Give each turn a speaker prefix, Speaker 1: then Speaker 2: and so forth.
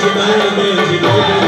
Speaker 1: Shiva, Shiva,